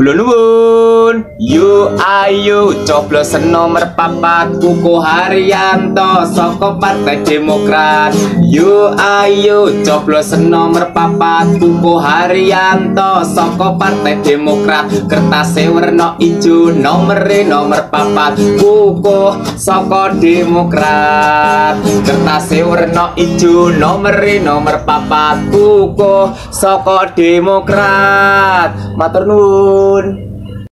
¡Vehículo nuevo! Nuwun. Yu ayu coblos nomor papat Kuku Haryanto saka Partai Demokrat. Yu ayu coblos nomor papat Kuku Haryanto saka Partai Demokrat. Kertase werna ijo nomere nomor papat Kuku saka Demokrat. Kertase werna ijo nomere nomor papat Kuku saka Demokrat. Matur.